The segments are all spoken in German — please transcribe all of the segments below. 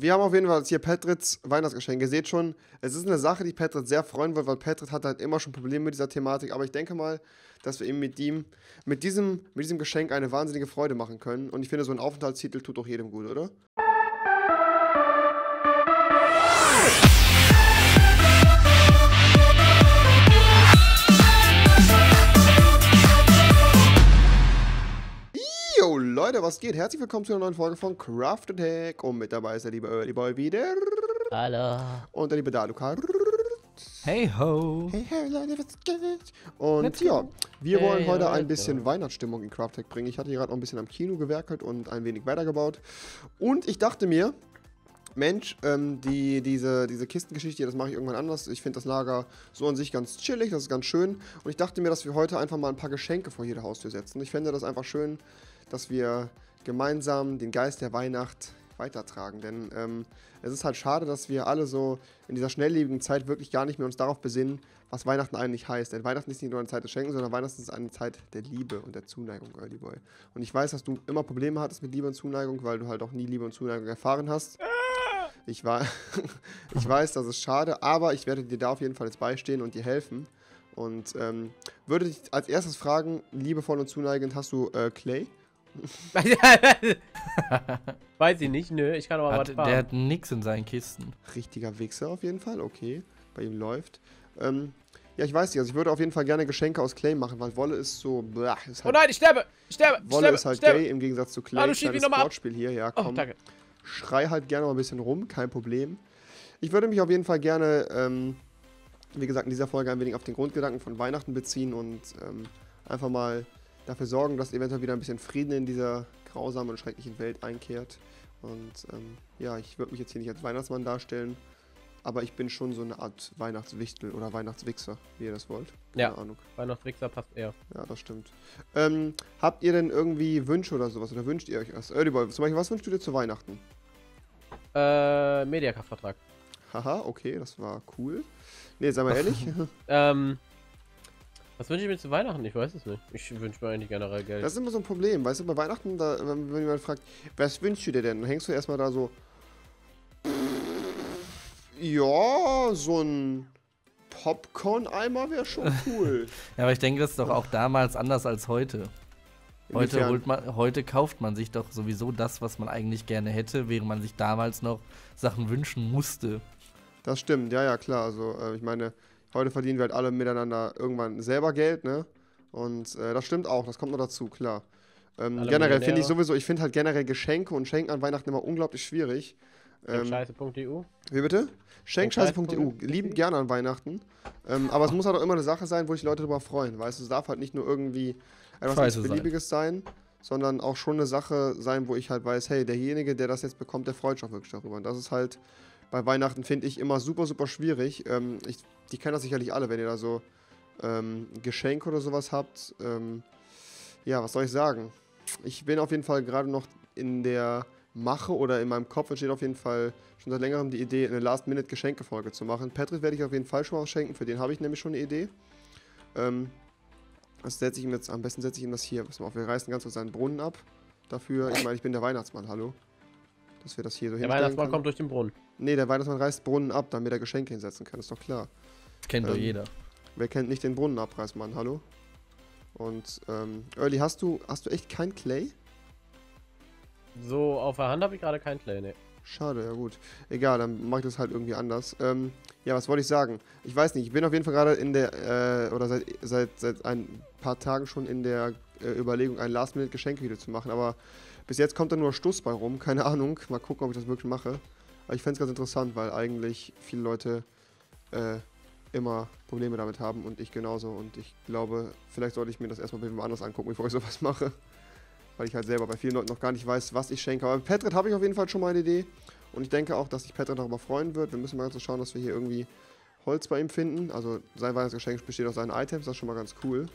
wir haben auf jeden Fall hier Patrits Weihnachtsgeschenk. Ihr seht schon, es ist eine Sache, die Patrit sehr freuen wird, weil Patrit hat halt immer schon Probleme mit dieser Thematik. Aber ich denke mal, dass wir ihm mit ihm, mit diesem, mit diesem Geschenk eine wahnsinnige Freude machen können. Und ich finde, so ein Aufenthaltstitel tut doch jedem gut, oder? Leute, was geht? Herzlich willkommen zu einer neuen Folge von Craft Attack. Und mit dabei ist der liebe Early Boy wieder. Hallo. Und der liebe Daluka. Hey ho. Hey, hey, Leute, was geht? Und Let's ja, wir wollen Hey, heute ein bisschen Weihnachtsstimmung in Craft Attack bringen. Ich hatte hier gerade noch ein bisschen am Kino gewerkelt und ein wenig weitergebaut. Und ich dachte mir, Mensch, ähm, die, diese, diese Kistengeschichte, hier, das mache ich irgendwann anders. Ich finde das Lager so an sich ganz chillig, das ist ganz schön. Und ich dachte mir, dass wir heute einfach mal ein paar Geschenke vor jede Haustür setzen. Ich fände das einfach schön, dass wir gemeinsam den Geist der Weihnacht weitertragen. Denn ähm, es ist halt schade, dass wir alle so in dieser schnelllebigen Zeit wirklich gar nicht mehr uns darauf besinnen, was Weihnachten eigentlich heißt. Denn Weihnachten ist nicht nur eine Zeit des Schenkens, sondern Weihnachten ist eine Zeit der Liebe und der Zuneigung, Early Boy. Und ich weiß, dass du immer Probleme hattest mit Liebe und Zuneigung, weil du halt auch nie Liebe und Zuneigung erfahren hast. Ich, war, ich weiß, das ist schade, aber ich werde dir da auf jeden Fall jetzt beistehen und dir helfen. Und ähm, würde dich als erstes fragen, liebevoll und zuneigend, hast du äh, Clay? Weiß ich nicht, nö, ich kann aber was Hat, fahren. der hat nix in seinen Kisten. Richtiger Wichser auf jeden Fall, okay. Bei ihm läuft. Ähm, ja, ich weiß nicht, also ich würde auf jeden Fall gerne Geschenke aus Clay machen, weil Wolle ist so. Blah, ist oh halt, nein, ich sterbe! Ich sterbe! Ich Wolle sterbe! ist halt sterbe. gay im Gegensatz zu Clay. Ah, du schießt mich Kleines noch mal ab. Sportspiel hier, ja, Oh, komm. danke. schrei halt gerne mal ein bisschen rum, kein Problem. Ich würde mich auf jeden Fall gerne, ähm, wie gesagt, in dieser Folge ein wenig auf den Grundgedanken von Weihnachten beziehen und ähm, einfach mal dafür sorgen, dass eventuell wieder ein bisschen Frieden in dieser grausamen und schrecklichen Welt einkehrt. Und ähm, ja, ich würde mich jetzt hier nicht als Weihnachtsmann darstellen, aber ich bin schon so eine Art Weihnachtswichtel oder Weihnachtswichser, wie ihr das wollt. Keine Ja. Ahnung. Weihnachtswichser passt eher. Ja, das stimmt. Ähm, habt ihr denn irgendwie Wünsche oder sowas? Oder wünscht ihr euch was? Early Boy, zum Beispiel, was wünschst du dir zu Weihnachten? Äh, Mediakraftvertrag. Haha, okay, das war cool. Nee, sei mal ehrlich. Ähm, was wünsche ich mir zu Weihnachten? Ich weiß es nicht. Ich wünsche mir eigentlich generell Geld. Das ist immer so ein Problem. Weißt du, bei Weihnachten, da, wenn, jemand fragt, was wünschst du dir denn? Dann hängst du erstmal da so. Ja, so ein Popcorn-Eimer wäre schon cool. Ja, aber ich denke, das ist doch auch damals anders als heute. Heute, holt man, heute kauft man sich doch sowieso das, was man eigentlich gerne hätte, während man sich damals noch Sachen wünschen musste. Das stimmt, ja, ja, klar. Also, äh, ich meine, heute verdienen wir halt alle miteinander irgendwann selber Geld, ne? Und äh, das stimmt auch, das kommt noch dazu, klar. Ähm, generell finde ich sowieso, ich finde halt generell Geschenke und Schenken an Weihnachten immer unglaublich schwierig. Ähm, Scheiße.eu. Wie bitte? Schenkscheiße.eu. Schenkscheiße.eu. Liebend gerne an Weihnachten. Ähm, aber es muss halt auch immer eine Sache sein, wo sich Leute darüber freuen. Weißt du, es darf halt nicht nur irgendwie etwas nichts sein. Beliebiges sein, sondern auch schon eine Sache sein, wo ich halt weiß, hey, derjenige, der das jetzt bekommt, der freut sich auch wirklich darüber. Und das ist halt bei Weihnachten, finde ich, immer super, super schwierig. Ähm, ich, die kennen das sicherlich alle, wenn ihr da so ähm, Geschenke oder sowas habt. Ähm, ja, was soll ich sagen? Ich bin auf jeden Fall gerade noch in der Mache oder in meinem Kopf entsteht auf jeden Fall schon seit längerem die Idee, eine Last-Minute-Geschenkefolge zu machen. Patrick werde ich auf jeden Fall schon mal schenken, für den habe ich nämlich schon eine Idee. Ähm, das setze ich ihm jetzt, am besten setze ich ihm das hier. Pass mal auf, wir reißen ganz kurz seinen Brunnen ab. Dafür, ich meine, ich bin der Weihnachtsmann, hallo. Dass wir das hier so Der Weihnachtsmann können. kommt durch den Brunnen. Nee, der Weihnachtsmann reißt Brunnen ab, damit er Geschenke hinsetzen kann, ist doch klar. Das kennt doch Ähm, jeder. Wer kennt nicht den Brunnenabreißmann, hallo? Und, ähm, Early, hast du, hast du echt kein Clay? So, auf der Hand habe ich gerade keinen Clay, ne. Schade, ja gut. Egal, dann mache ich das halt irgendwie anders. Ähm, ja, was wollte ich sagen? Ich weiß nicht, ich bin auf jeden Fall gerade in der, äh, oder seit, seit, seit ein paar Tagen schon in der äh, Überlegung, ein Last-Minute-Geschenke-Video zu machen, aber bis jetzt kommt da nur Stuss bei rum, keine Ahnung. Mal gucken, ob ich das wirklich mache. Aber ich fände es ganz interessant, weil eigentlich viele Leute äh, immer Probleme damit haben und ich genauso. Und ich glaube, vielleicht sollte ich mir das erstmal bei jemand anders angucken, bevor ich sowas mache. Weil ich halt selber bei vielen Leuten noch gar nicht weiß, was ich schenke. Aber mit Petrit habe ich auf jeden Fall schon mal eine Idee. Und ich denke auch, dass sich Petrit darüber freuen wird. Wir müssen mal so schauen, dass wir hier irgendwie Holz bei ihm finden. Also sein Weihnachtsgeschenk besteht aus seinen Items, das ist schon mal ganz cool.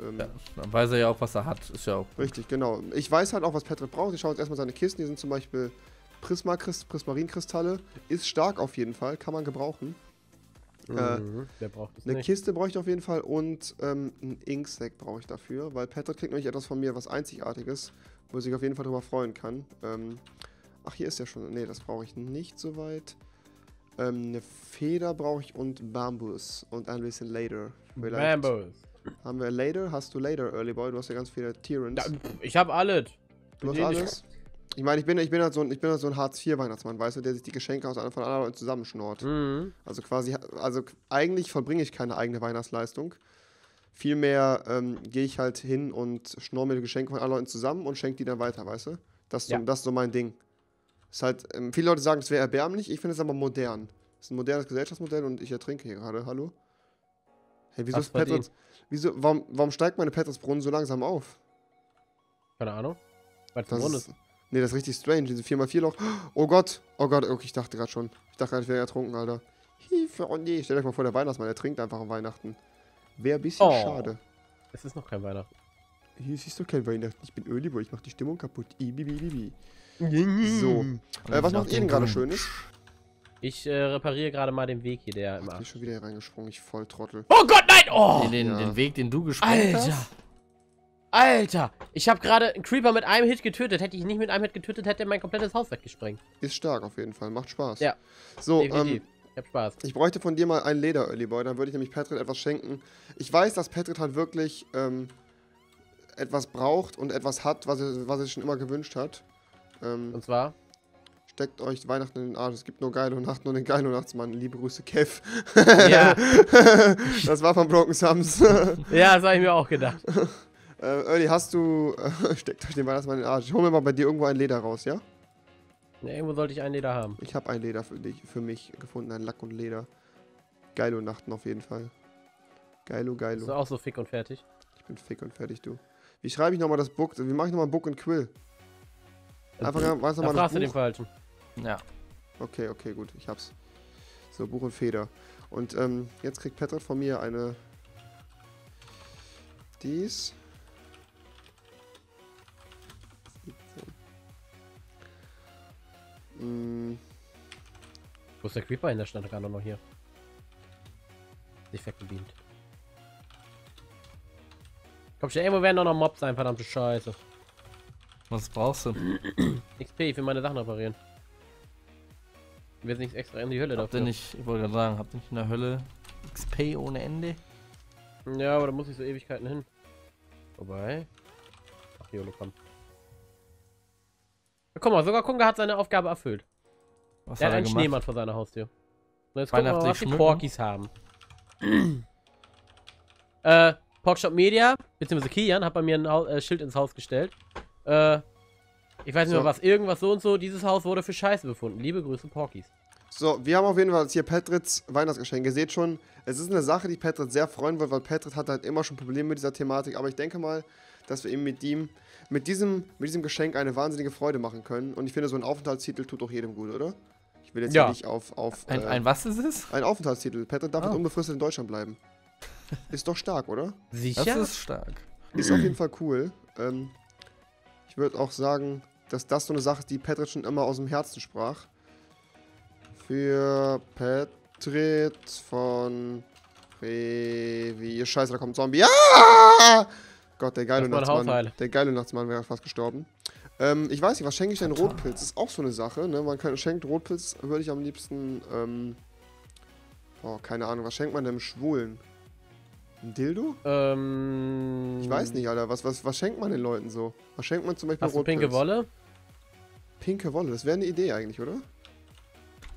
Ähm, Ja, dann weiß er ja auch, was er hat. Ist ja auch. gut. Richtig, genau. Ich weiß halt auch, was Petrit braucht. Ich schaue jetzt erstmal seine Kisten. Die sind zum Beispiel Prisma Prismarinkristalle. Ist stark auf jeden Fall, kann man gebrauchen. Äh, Mhm, Der braucht es Eine nicht. Kiste brauche ich auf jeden Fall und ähm, ein Inksack brauche ich dafür, weil Patrick kriegt nämlich etwas von mir, was Einzigartiges, wo er sich auf jeden Fall darüber freuen kann. Ähm, Ach, hier ist ja schon. Nee, das brauche ich nicht so weit. Ähm, eine Feder brauche ich und Bambus. Und ein bisschen Later. Vielleicht Bambos. Haben wir Later? Hast du Later, Early Boy? Du hast ja ganz viele Tyrants. Ja, ich hab alles. du hast alles? Ich meine, ich bin, ich bin halt so ein, ich bin halt so ein Hartz-IV-Weihnachtsmann, weißt du, der sich die Geschenke aus, von anderen Leuten zusammenschnort. Mhm. Also quasi, also eigentlich vollbringe ich keine eigene Weihnachtsleistung. Vielmehr ähm, gehe ich halt hin und schnorre mir die Geschenke von anderen Leuten zusammen und schenke die dann weiter, weißt du? Das ist so, Ja. das ist so mein Ding. Ist halt, ähm, viele Leute sagen, es wäre erbärmlich, ich finde es aber modern. Es ist ein modernes Gesellschaftsmodell und ich ertrinke hier gerade. Hallo? Hey, wieso Hast ist Petrus, verdient. wieso, warum, warum steigt meine Petrusbrunnen so langsam auf? Keine Ahnung. Was Das das ist, nee, das ist richtig strange, diese 4x4-Loch. Oh Gott, oh Gott, okay, ich dachte gerade schon. Ich dachte gerade, ich wäre ertrunken, Alter. Hilfe, oh nee, stell euch mal vor, der Weihnachtsmann, der trinkt einfach an Weihnachten. Wäre ein bisschen Oh. schade. Es ist noch kein Weihnachten. Hier siehst du kein Weihnachten, ich bin Boy, ich mach die Stimmung kaputt. Ibi, bi, bi, bi. So, äh, was noch macht ihr den denn gerade. Schönes? Ich äh, repariere gerade mal den Weg hier, der im Ach, die ist Arsch. schon wieder hier reingesprungen, ich voll Trottel. Oh Gott, nein! Oh! Den, den, Ja. den Weg, den du gesprengt Alter! hast? Alter! Ich habe gerade einen Creeper mit einem Hit getötet. Hätte ich ihn nicht mit einem Hit getötet, hätte er mein komplettes Haus weggesprengt. Ist stark auf jeden Fall, macht Spaß. Ja. So, Definitiv. ähm, ich hab Spaß. Ich bräuchte von dir mal ein Leder, Early Boy. Dann würde ich nämlich Patrick etwas schenken. Ich weiß, dass Patrick halt wirklich ähm, etwas braucht und etwas hat, was er, was er sich schon immer gewünscht hat. Ähm, Und zwar? steckt euch Weihnachten in den Arsch. Es gibt nur geile Nacht, nur den geilen Nachtsmann. Liebe Grüße, Kev. Ja, das war von Broken Sums. ja, das habe ich mir auch gedacht. äh, Early, hast du. Äh, steckt euch den Weihnachtsmann in den Arsch. Ich hol mir mal bei dir irgendwo ein Leder raus, ja? Ja, irgendwo sollte ich einen Leder haben. Ich habe ein Leder für dich, für mich gefunden. Ein Lack und Leder. Geilo Nachten auf jeden Fall. Geilo, geilo. Bist du auch so fick und fertig? Ich bin fick und fertig, du. Wie schreibe ich nochmal das Book? Wie mache ich nochmal Book und Quill? Einfach ganz Da normal fragst das du den. Falschen. Ja. Okay, okay, gut. Ich hab's. So, Buch und Feder. Und ähm, jetzt kriegt Patrick von mir eine... Dies. Mm, Wo ist der Creeper hin? Der stand gerade noch hier. Sich weggebeamt. Komm schon, irgendwo werden doch noch Mobs sein, verdammte Scheiße. Was brauchst du? XP, ich will meine Sachen reparieren. Ich will jetzt nicht extra in die Hölle Habt dafür. nicht, ich wollte gerade sagen, habt ihr nicht in der Hölle XP ohne Ende? Ja, aber da muss ich so Ewigkeiten hin. Wobei. Ach, Jolo, komm. Ja, guck mal, sogar Kunga hat seine Aufgabe erfüllt. Was Der hat er einen gemacht? Schneemann vor seiner Haustür. Und jetzt gucken wir mal, was die schmücken? Porkies haben. äh, Porkshop Media, beziehungsweise Kian, hat bei mir ein äh, Schild ins Haus gestellt. Äh, ich weiß nicht So. mehr was, irgendwas so und so. Dieses Haus wurde für Scheiße befunden. Liebe Grüße, Porkies. So, wir haben auf jeden Fall jetzt hier Patricks Weihnachtsgeschenk. Ihr seht schon, es ist eine Sache, die Patrick sehr freuen wird, weil Patrick hat halt immer schon Probleme mit dieser Thematik. Aber ich denke mal, dass wir ihm mit ihm, mit diesem, mit diesem Geschenk eine wahnsinnige Freude machen können. Und ich finde, so ein Aufenthaltstitel tut doch jedem gut, oder? Ich will jetzt Ja. hier nicht auf, auf Ein, äh, ein was ist es? ein Aufenthaltstitel. Patrick darf jetzt Oh. unbefristet in Deutschland bleiben. Ist doch stark, oder? Sicher? Das ist stark. Ist auf jeden Fall cool. Ähm, ich würde auch sagen, dass das so eine Sache ist, die Patrick schon immer aus dem Herzen sprach. Für Patrick von Revi. Scheiße, da kommt ein Zombie. Ja! Gott, der geile Nachtsmann. Der geile Nachtsmann wäre fast gestorben. Ähm, ich weiß nicht, was schenke ich denn Rotpilz? Das ist auch so eine Sache, ne? Man kann, schenkt Rotpilz, würde ich am liebsten, ähm, oh, keine Ahnung, was schenkt man dem Schwulen? Ein Dildo? ähm, Ich weiß nicht, Alter. Was, was, was schenkt man den Leuten so? Was schenkt man zum Beispiel Hast du pinke Rotpilz? Wolle? Pinke Wolle, das wäre eine Idee eigentlich, oder?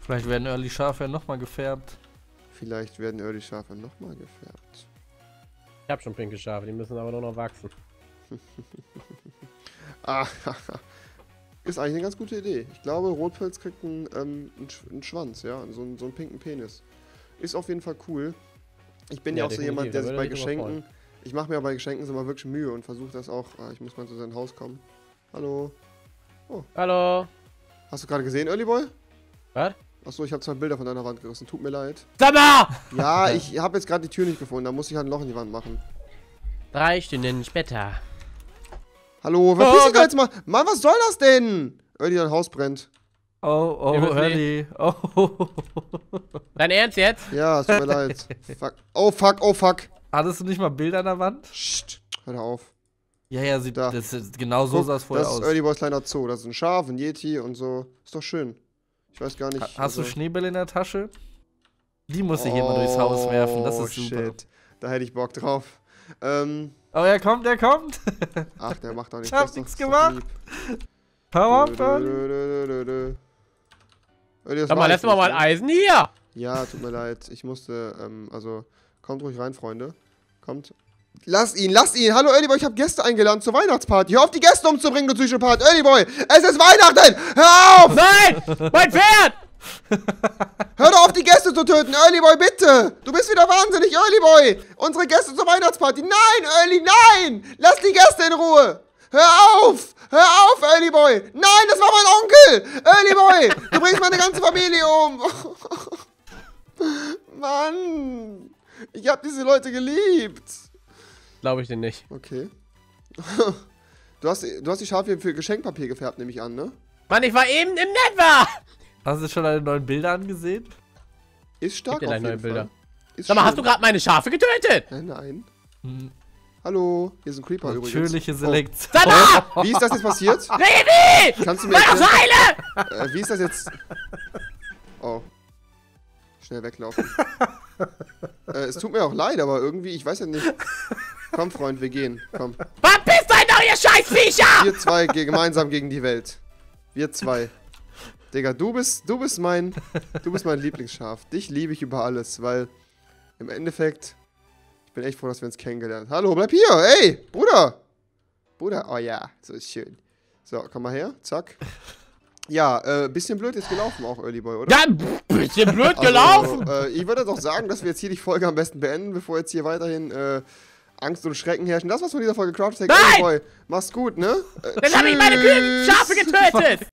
Vielleicht werden Early Schafe nochmal gefärbt. Vielleicht werden Early Schafe nochmal gefärbt. Ich hab schon pinke Schafe, die müssen aber nur noch wachsen. Ah, ist eigentlich eine ganz gute Idee. Ich glaube, Rotpilz kriegt einen, ähm, einen, Sch- einen Schwanz, ja, so einen, so einen pinken Penis. Ist auf jeden Fall cool. Ich bin ja, Ja, auch so jemand, der sich bei Geschenken, ich mache mir bei Geschenken so mal wirklich Mühe und versuche das auch. Ah, ich muss mal zu seinem Haus kommen. Hallo. Hallo? Hast du gerade gesehen, Early Boy? Was? Achso, ich habe zwei Bilder von deiner Wand gerissen. Tut mir leid. Mal! Ja, ich habe jetzt gerade die Tür nicht gefunden. Da muss ich halt ein Loch in die Wand machen. Drei Stunden später. Hallo, verpiss Oh dich jetzt mal. Mann, was soll das denn? Early, dein Haus brennt. Oh, oh, Early. Oh. Dein Ernst jetzt? Ja, es tut mir leid. Fuck. Oh, fuck, oh, fuck. Hattest du nicht mal Bilder an der Wand? Psst, hör da auf. Ja, ja, sieht, Da. das genau so Guck, sah es vorher das aus. ist Early Boys kleiner Zoo. Das ist ein Schaf, ein Yeti und so. Ist doch schön. Ich weiß gar nicht. Ha- Hast du also- Schneebälle in der Tasche? Die muss ich hier mal durchs Haus werfen, das Oh, ist super. shit. Da hätte ich Bock drauf. Ähm, Oh, er kommt, er kommt. ach, der macht doch nichts. Ich hab das doch gemacht. lieb. Hau das Sag mal, lässt mal mal? Eisen hier. Ja, tut mir leid. Ich musste, ähm, also, kommt ruhig rein, Freunde. Kommt. Lass ihn, lass ihn. Hallo, Earlyboy, ich habe Gäste eingeladen zur Weihnachtsparty. Hör auf, die Gäste umzubringen, du Psychopath. Earlyboy, es ist Weihnachten. Hör auf! Nein! Mein Pferd! Hör doch auf, die Gäste zu töten. Earlyboy, bitte. Du bist wieder wahnsinnig, Earlyboy. Unsere Gäste zur Weihnachtsparty. Nein, Early, nein. Lass die Gäste in Ruhe. Hör auf! Hör auf, Earlyboy! Nein, das war mein Onkel! Earlyboy! Du bringst meine ganze Familie um! Mann! Ich hab diese Leute geliebt! Glaube ich dir nicht. Okay. Du hast, du hast die Schafe für Geschenkpapier gefärbt, nehme ich an, ne? Mann, ich war eben im Netwer! Hast du schon deine neuen Bilder angesehen? Ist stark dir auf gleich jeden neue Bilder. Fall. Ist Sag mal, hast schön. du gerade meine Schafe getötet? Äh, nein. Hm, Hallo, hier ist ein Creeper übrigens. Natürliche Oh. Selektion. Tada! Wie ist das jetzt passiert? Baby! Kannst du mir? Seile! Äh, wie ist das jetzt? Oh. Schnell weglaufen. äh, es tut mir auch leid, aber irgendwie, ich weiß ja nicht. Komm, Freund, wir gehen. Komm. Verpisst euch doch, ihr Scheißviecher! Wir zwei ge gemeinsam gegen die Welt. Wir zwei. Digga, du bist, du bist mein, du bist mein Lieblingsschaf. Dich liebe ich über alles, weil im Endeffekt, bin echt froh, dass wir uns kennengelernt haben. Hallo, bleib hier, ey, Bruder. Bruder, oh ja, so ist schön. So, komm mal her, zack. Ja, äh, bisschen blöd jetzt gelaufen auch, Early Boy, oder? Ja, bisschen blöd Also, gelaufen! Äh, ich würde doch sagen, dass wir jetzt hier die Folge am besten beenden, bevor jetzt hier weiterhin äh, Angst und Schrecken herrschen. Das war's von dieser Folge Tag. Nein! Boy, mach's gut, ne? Äh, Jetzt habe ich meine Kühe, Schafe getötet!